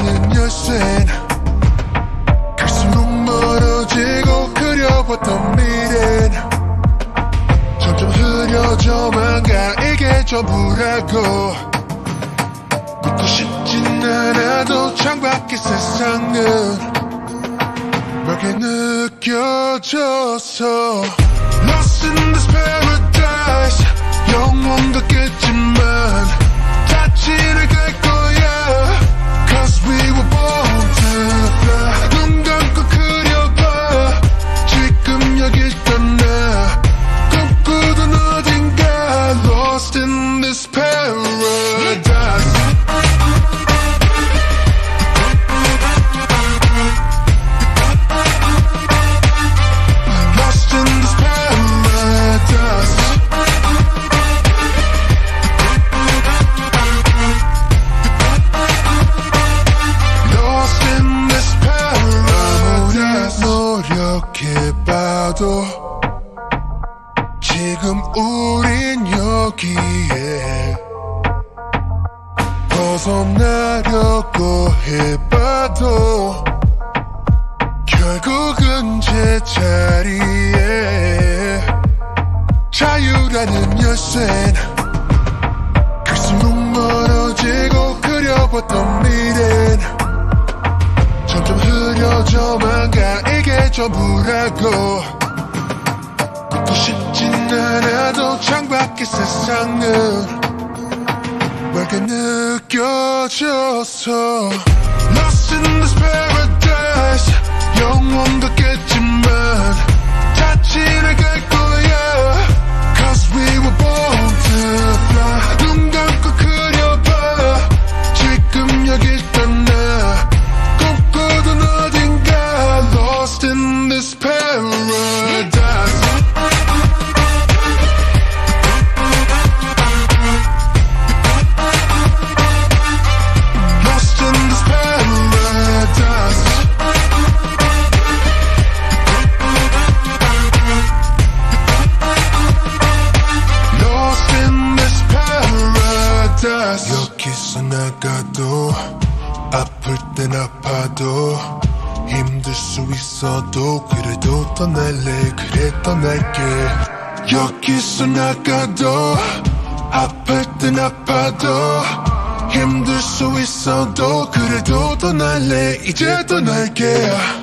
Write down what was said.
자유라는 열쇠 갈수록 멀어지고 그려봤던 미래 점점 흐려져만 가. 이게 전부라고 믿고 싶진 않아도 창밖의 세상은 멀게 느껴져서 Lost in this paradise 노력해봐도 지금 우린 여기에 벗어나려고 해봐도 결국은 제 자리에 자유라는 열쇠 갈수록 멀어지고 그려봤던 미래 점점 흐려져만 가. 이게 전부라고 않아도 창밖의 세상은 멀게 느껴져서 Lost in this paradise 여기서 나가도 아플 땐 아파도 힘들 수 있어도 그래도 떠날래 그래 떠날게. 여기서 나가도 아플 땐 아파도 힘들 수 있어도 그래도 떠날래 이제 떠날게